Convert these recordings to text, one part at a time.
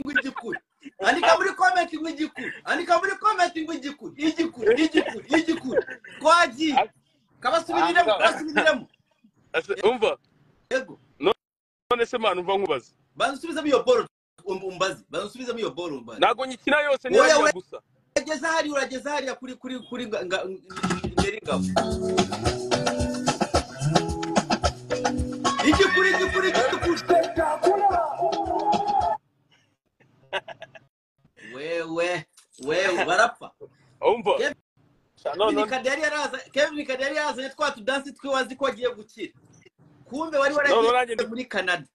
ngo igikuri andika muri komenti ngo igikuri andika muri komenti ngo igikuri igikuri igikuri igikuri twagiye kabasubiriremo kabasubiriremo umva. Yego. None se mwana umva nkubaza banusubizemo iyo boro um- umbaze. Banusubizemo iyo boro umbaze. Ntabwo nyikina yose niyo gusa. Urageze hariya urageze hariya kuri kuri kuri imbere ingabo igikuri igikuri igikuri wewe wewe barapfa umva Kevin Sha, none- Kevin Kade yari yaraza- Kevin Kade yari yazanye twa tudansi twe wazi ko agiye gukira. Kumbe wari waragiye muri canada.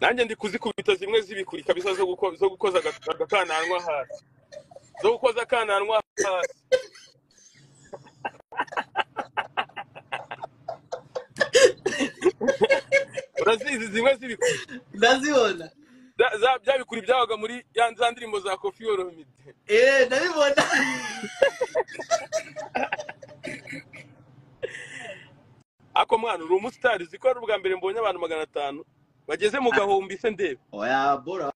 Nanjye ndi kuzikubita zimwe z'ibikuri kabisa zo guko- zo gukoza aga- agakananwa hasi. Zo gukoza akananwa hasi. Urazizi zimwe z'ibikuri? Ndazibona. Bya bikuri byabaga muri ya za ndirimbo za kofi yoromide eh ndabibona. Ako mwana uri umusitari uzi ko ari ubwa mbere mbonye abantu magana atanu. Bageze mu gahumbi se ndebe. Oya bora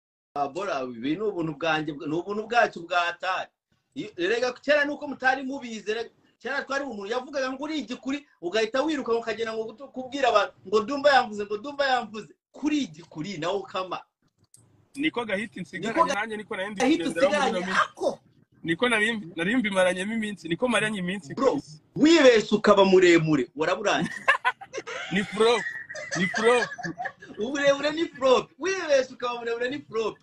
bora ibi ni ubuntu bwanjye ni ubuntu bwacu bwatari rega kera nuko mutari mubizi kera twari umuntu yavugaga ngo uri igikuri ugahita wiruka ukagenda ngo kubwira abantu ngo dumba yamvuze ngo dumba yamvuze. Kuri igikuri nawe ukama. Niko gahita ga- nanjye niko nari ndi niko nari mbimaranyemo iminsi niko maranye iminsi wibeshye ukaba muremure waraburangiye. Ni pro ni pro uburebure ni probe wibeshye ukaba muremure ni probe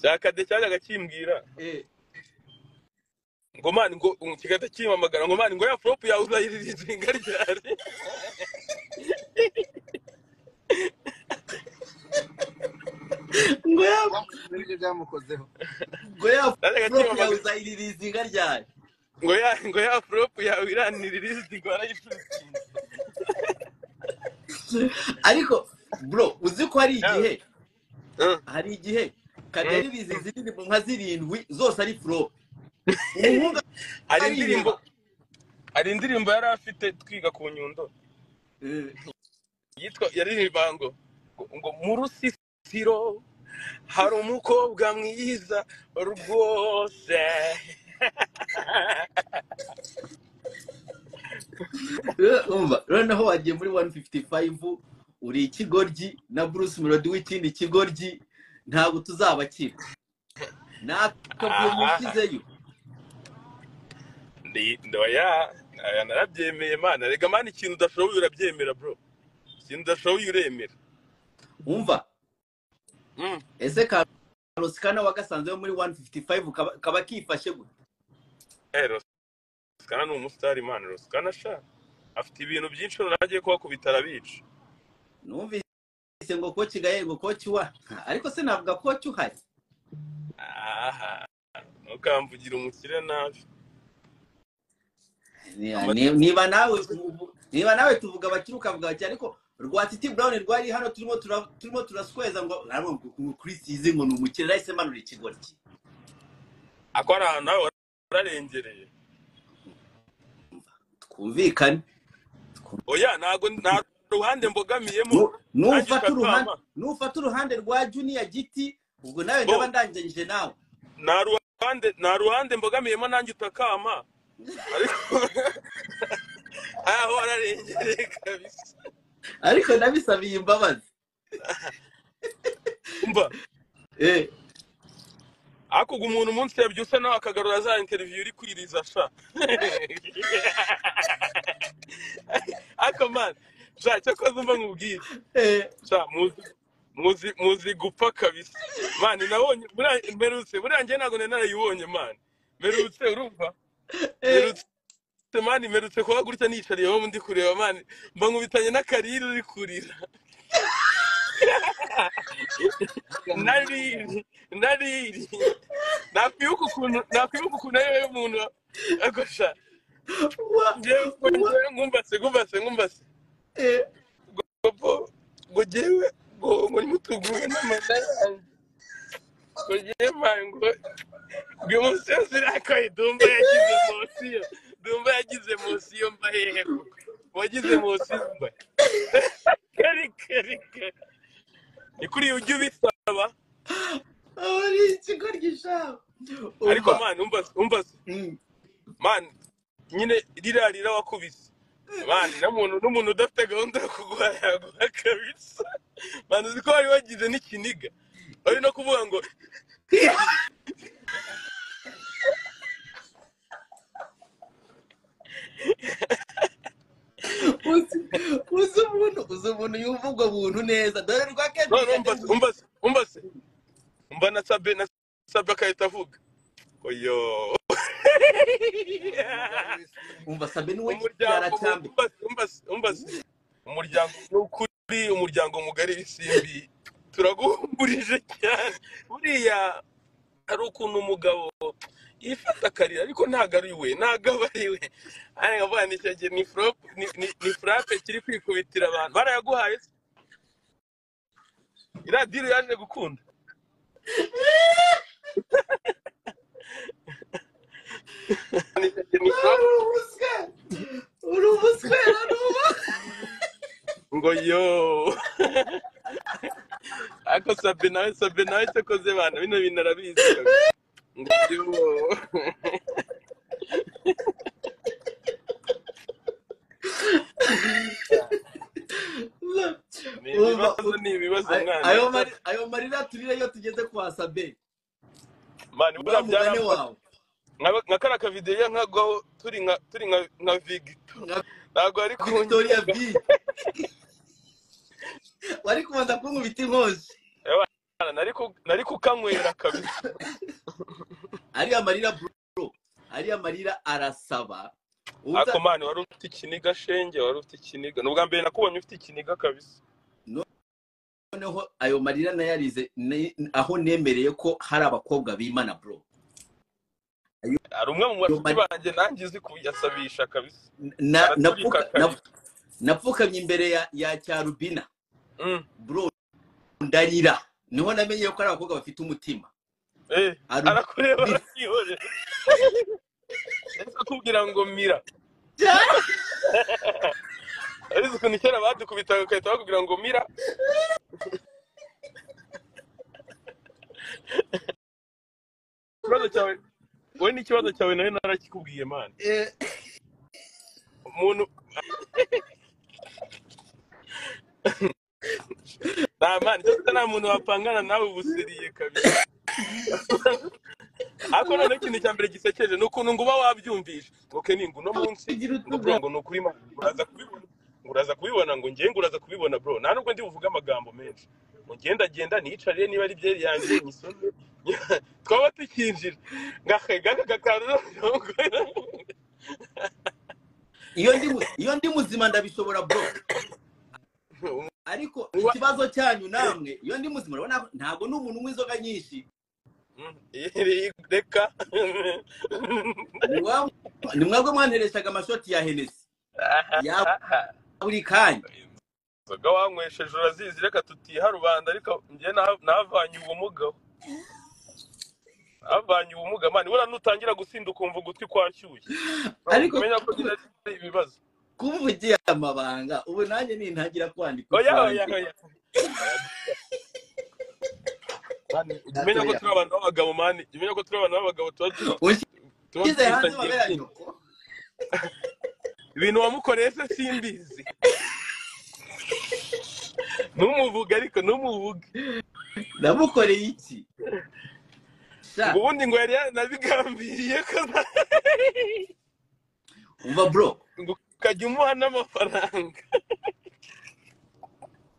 cyakade cyajyaga kimbwira eh. Ngo mani ngo kigahita kimpamagara ngo mani ngo ya flop yawe uzayirizinga ryari? Ngo ya ni byo byamukozeho ngo ya Najyaga probe kimpamagara. yawe uzayiririzinga ryari ngo ya ngo ya flop yawe iranira irizinga warayishutinze ariko bro uzi ko hari igihe hari igihe kaderi bizi indirimbo nka zirindwi zose ari umuhungu hari indirimbo hari indirimbo yari afite twiga ku nyundo. Eh, yitwa yaririmba ngo ngo mu rusisiro hari umukobwa mwiza rwose. Eh, noneho wagiye muri 155 uri ikigoryi na bruce melody w'ikindi kigoryi ntabwo tuzabakira nakavuye mushyizeyo Ndi- ndoya aya narabyemeye mana rega mana ikintu udashoboye urabyemera bro. Ikintu udashoboye uremera. Umva Mm. Ese karosi kana wagasanzeho muri 155 kaba- kaba kifashe gute? Eh, Rosikana ni umusitari mana Rosikana sha afite ibintu byinshi none agiye kubakubita arabica numvise ngo koci gaye ngo koci wa ariko se navuga koci uhari? Aha ntukamvugire umukire nabi. Ni- ni- niba nawe niba nawe tuvuga abakiri ukavuga bake ariko rwa titi brown rwari hano turimo tura- turimo turasweza ngo kuri sizi ngo ni umukire nahise manura ikigoryi ako ari ahantu nawe wararengereye twumvikane. Oya ntago nta ruhande mbogamiyemo. Nu- nufata uruhande rwa junior giti ubwo nawe Bo. ndaba ndanganyije nawe. Nta ruhande nta ruhande mbogamiyemo nanjye utakama ariko aho wararengereye kabisa. Ariko nabisabiye imbabazi. Umva eh. Ubwo umuntu umunsi yabyutse nawe akagarura za interiviyu uri kwiriza sha. Ariko mani sha cyakoze umva nkubwire. Eh. Sha muzi muzi muzi gupfa kabisa. Mani nabonye mperutse buriya njye ntabwo nari narayibonye mani mperutse urumva? Eh. Mperutse mani mperutse kuba gutya niyicariyeho ndi kureba mani. Mba nkubitanye n'akariri uri kurira. Nariri nariri nakwibuka ukuntu nakwibuka ukuntu ari we muntu. Agosha nkumbase nkumbase nkumbase eh. Ngo njyewe ngo ngo nimutuguwe n'amata yanjye ngo njyewe mani ngo ngo uyu musozi urakaye dumba yagize mosiyo dumba yagize mosiyo mba hehe koko? Wagize mosiyo mba kari kari kari. Ni kuri ujya ubisaba. Uri ikigo ry'ishamba ariko mani umva umva. Se Mm. mani nyine ririya rira wakubise. Mani n'umuntu n'umuntu udafite gahunda yo kuguha yaguha kabisa mani uzi ko wari wagize n'ikiniga? Wari no kuvuga ngo uzi umuntu uzi umuntu yumva ubwo buntu neza. Dore rwa se. Umva na sabe na sabe akahita avuga. Oyo. Umva sabe ni we cyaracyambi umuryango ni ukuri umuryango mugari w'isimbi. Turaguhumurije cyane. Buriya hari ukuntu umugabo yifata akarira ariko ntabwo ari we ntabwo aba ari we. Nkavuga ni icyo gihe ni frappe kiri kwikubitira abantu. Barayaguhaye se? Iriya diri yaje gukunda. Uri umuswe uri umuswe nuba ngo yo! Ariko sabe nawe sabe nawe se koze bana bino bintu arabizi. Kabisa. ngo yo ni ibibazo ni ibibazo mwana ayo mari- ayo marira turire iyo tugeze kwa sabe? Mani buriya wa mugani byaramfashe wawe nka nka kariya kavideyo nkagaho turi nka turi nka nka vigito nka ntabwo ari victoria kunyumva v wari kubanza kunkubita inkozi nari ku- nari kukanywera kabisa. Ariya marira bro. Ariya marira arasaba. Ariko mani wari ufite ikiniga shenge wari ufite ikiniga. Ni ubwa mbere nakubonye ufite ikiniga kabisa. Noneho ayo marira nayarize aho nemereye ko hari abakobwa bimana bro. Hari umwe mu bashuti banjye nanjye uzi kuyasabisha kabisa. Napfukamye imbere ya ya cyarubina Mm. bro ndarira. Niho namenye ko ari abakobwa bafite umutima. Arakureba ese akubwira ngo mira. Ariko ukuntu kera badukubitaga bagahita bakubwira ngo mira. Ikibazo cyawe wowe n'ikibazo cyawe nawe narakikubwiye mani Eh, umuntu nta mani nta muntu wapangana nawe ubusiriye kabisa ariko noneho ikintu cya mbere gisekeje ni ukuntu ngo uba wabyumvishe ngo ninga uno munsi ngo bro utuga ngo ni ukuri uraza kubibona ngo uraza kubibona ngo ngiye ngo uraza kubibona bro. Nta nubwo ndi buvuge amagambo menshi. Ngo ngenda genda nicariye niba ari byeri yanjye nyisome. Twaba tukinjira. Ngakega gakantu iyo ndi mu- iyo ndi muzima ndabishobora bro. Ariko ikibazo cyanyu namwe iyo ndi muzima urabona ntabwo ni umuntu unywa inzoga nyinshi. Reka. Ni mwebwe mwantereshaga amashoti ya henesi. Buri kanya. Inzoga wanywesheje urazizi. Reka tutiha rubanda ariko njye na- navanye ubumuga navanye ubumuga mani buriya nutangira gusinda ukumva ugutwi kwashyushye Ariko- umenya ko ari ibibazo. kuvugiye amabanga ubu nanjye nintangira kwandika oya oya oya. Umenya ko turi abantu b'abagabo mani. Umenya ko turi abantu b'abagabo tuba tuba ibintu wamukoreye se simbizi. Ntumuvuge ariko ntumuvuge namukoreye iki? Ubundi ngo yari yanabigambiriye ko umva bro. Ngo ukajya umuha n'amafaranga.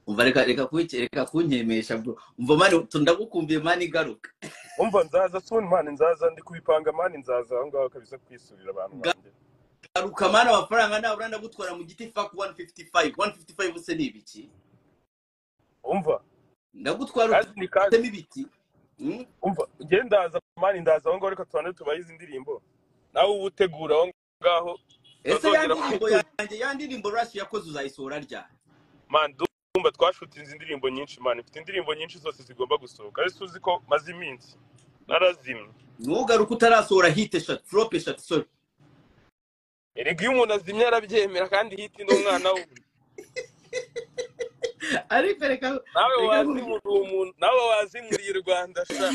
Umva reka reka reka kunkemesha bro umva mani tu- ndagukumbuye mani igaruka umva nzaza suni mani nzaza ndi kubipanga mani nzaza aho ngaho kabisa kwisurira abantu banjye garuka mani amafaranga nabura ndagutwara mu giti fak 155 155 se ni ibiki? Umva. Ndagutwara utema ibiti Mm? umva njye ndaza mani ndaza aho ngaho reka tubane tubahe izi ndirimbo. Nawe uba utegura aho ngaho ese ya ndirimbo yanjye ya ndirimbo rashi yakoze uzayisohora ryari? Mani ndumva twashutinze indirimbo nyinshi mani mfite indirimbo nyinshi zose zigomba gusohoka. Ariko uzi ko maze iminsi narazimye. Ntugaruke utarasohora hit eshatu flop eshatu sorry. Erega iyo umuntu azimye arabyemera kandi hiti ni umwana we. Ariko reka nawe wazimuriye rwanda sha.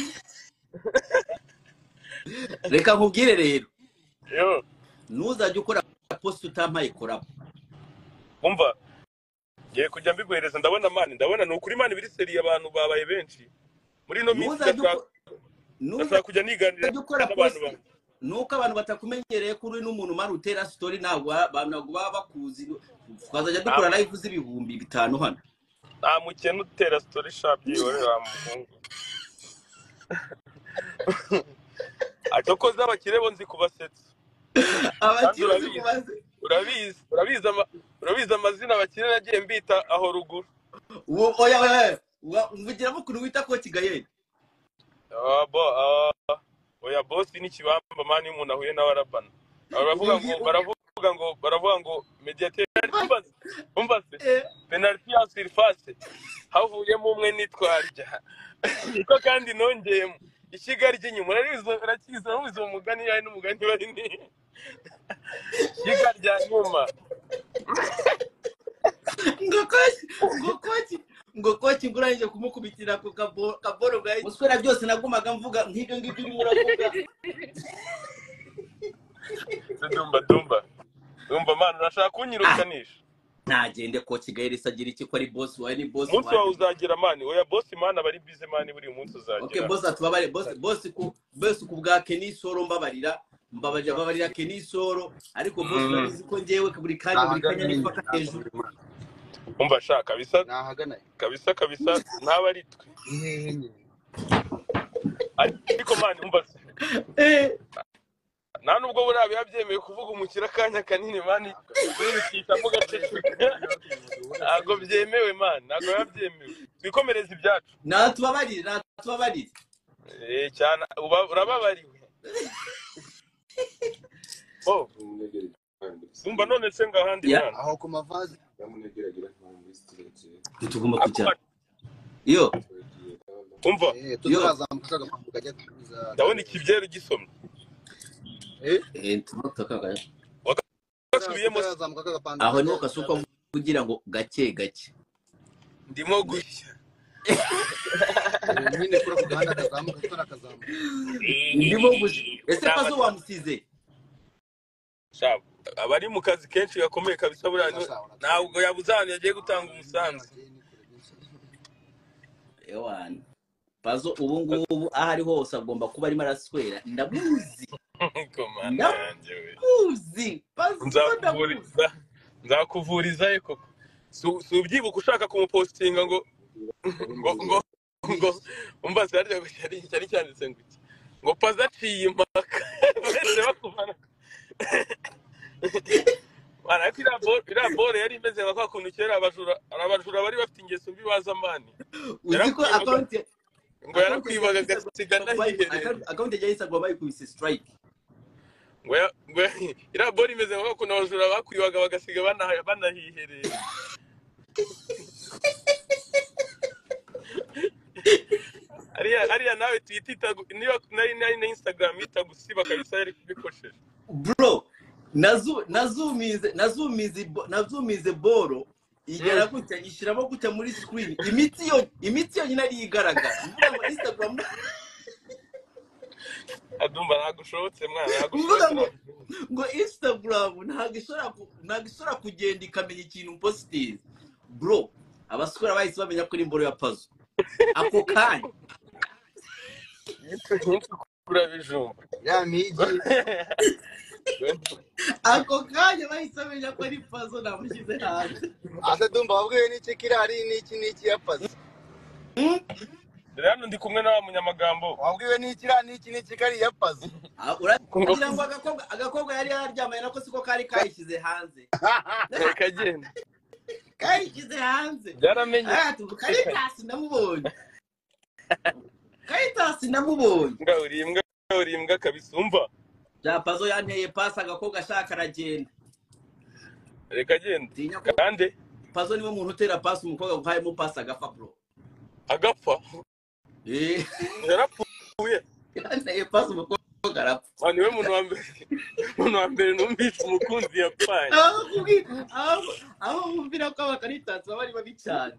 Reka nkubwire rero. Ntuzajye ukora posita utampaye korapo umva ngiye kujya mbiguhereza. Ndabona mani ndabona ni ukuri mani biri seriye abantu babaye benshi. Muri ino minsi ndashaka kujya niganirira ukora n'abantu nuko abantu batakumenyereye ko uri n'umuntu umara utera sitori ntabwo abantu baba bakuzi. Twazajya dukora live z'ibihumbi bitanu hano. Nta mukene utera sitori sha byihorera wa muhungu ariko ko z'abakire bo nzi kubasetsa kandi abakiri uzi kubaze urabizi urabizi urabizi amazina abakire nagiye mbita aho ruguru. Uwo oya oya oya mvugiramo ukuntu wita ko Ah, bo- ah, oya bosi n'ikibamba mani iyo umuntu ahuye nawe arabana. Baravuga ngo baravuga ngo baravuga ngo mediateri umva se Eh, penaliti ya sirifase havuyemo umwe nitwarya niko kandi nongeyemo. Ishyiga ry'inyuma urabizi urakizi urabizi uwo mugani yawe n'umugani bari ni ishyiga rya nyuma ngo koki ngo koki ngo koki ngo urangije kumukubitira ku kabo- kaboro gahe muswera byose nagumaga mvuga nk'ibyo ngibyo urimo uravuga dumba dumba dumba mani urashaka ah kunyirukanisha ntagende ko kigaye risa agira iki ko ari bosi wawe ni bosi umunsi wawe uzagera mani oya bosi mani aba ari bize mani buri munsi okay uzagera bosi atubabare bosi bosi ku bosi ku bwa kenisoro mbabarira mbabarira mbabarira kenisoro ariko Mm. urabizi ko njyewe buri kanya buri kanya nifaka hejuru. Umva shaka kabisa? Kabisa kabisa ntaba ari twe. Ariko mani umva se eh. Nta nubwo buriya biba byemewe kuvuga umukire akanya kanini mani wibikishamo gaceceka ntabwo byemewe mani ntabwo biba byemewe. Twikomereze ibyacu. Natubabarire natubabarire Eh, cyane. Urababariwe oh. Umva none se ngahandi ya. mwana. Aho ku mavazi. Ntitugomba Ako kujya iyo umva. Eh yo. tutarazamuka kagapangu kajya kuza ndabona ikibyeru gisomye. Eh? Eh aho ni ho kasuka kugira ngo gake gake. Ndimo gushya. Nyine kuri ako gahanda kazamuka ndimo gusa ese pazo wamusize Shabo, abari mu kazi kenshi gakomeye kabisa buriya ni- ntabwo yabuze ahantu yagiye gutanga umusanzu. Ewana pazo ubu ngubu aho ari hose agomba kuba arimo araswera. Ndamuzi. Komanda yanjye we. Ndamuzi pazo ndamuzi. nzakuvuriza nzakuvuriza ye koko. Si- si ubyibuka ushaka kumupositinga ngo ngo ngo ngo umva se harya cyari cyari cyanditse ngo iki? Ngo paza aciye impaka. Bese bakuvana. Ariko iriya boro yari imeze nka kwa kuntu kera abajura bari bafite ingeso mbi baza mani uzi ko yarakwibaga akawunti ngo yarakwibaga agasiga anahiherera akawunti ya instagram bayikubise strike. Ngo ya- ngo ya- iriya boro imeze nka kwa kuntu abajura bakwibaga bagasiga banahiherera ariya nawe twita itagu niba nari nari na instagram itagusiba kabisa yari kubikoresheje bro nazu nazumize nazumize bo- nazumize boro igera gutya ishyiramo gutya muri screen. Imitsi yo imitsi yonyine ariyo igaragara adumva ntabwo ushobotse mwana ngo instagram ntabwo ishobora kugenda ikamenya ikintu positive. Bro abasore bahise bamenya ko ari imboro ya pazo ako kanya Isso a gente procura junto. Jamide. Akokanye bahisamenye ko ari pazo não hanze ase ndumva wabwiwe n'iki kirari n'iki n'iki ya pazo hano ndi kumwe n'aba munyamagambo wabwiwe n'ikiriya n'iki n'iki kariya pazo kugira ngo agakobwa yari yaryamanye nako siko kari kayishyize hanze kagenda kayishyize hanze byaramenye kari kasi ndamubonye nga uri imbwa uri imbwa kabisa umva? Bya pazo yanteye pasi agakobwa ashaka aragenda. Reka agenda kandi? pazo ni we muntu utera pasi umukobwa guhayemo pasi agapfa bro. Agapfa? Eh, yarapfuye yanteye pasi umukobwa arapfa. Wa ni we muntu wa mbere. Umuntu wa mbere numvise umukunzi yapfaye. Aho bumvira ko abakaritasi baba ari babi cyane.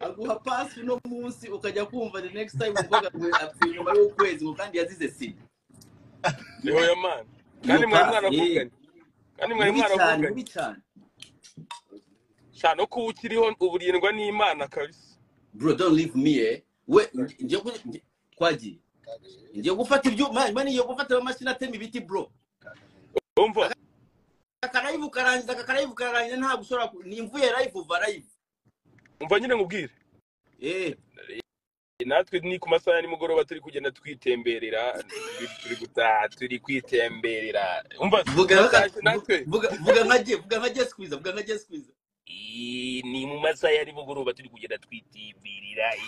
Aguha pasi uno munsi ukajya kumva the next time umukobwa apfuye nyuma y'ukwezi ngo kandi yazize sida. Niho ya mani kandi mwari mwaravuganye eh, kandi mwari cyane mwaravuganye mubi cyane. Shana no kuba ukiriho uburindwa n'imana kabisa. Bro don't leave me eh. We twagiye ngiye gufata ibyuma mani ngiye gufata amashini atema ibiti bro. Umva? Akarayivu karangiza akarayivu karangiza ntabwo ushobora ni imvuye live uva live. Umva nyine nkubwire. Eh. Natwe ni ku masaha ya nimugoroba turi kugenda twitemberera turi- gutaha turi kwitemberera umva vuga nka turatashye natwe. vuga vuga nka je vuga nka je squeeze vuga nka je squeeze Ii, ni mu masaha ya nimugoroba turi kugenda twitemberera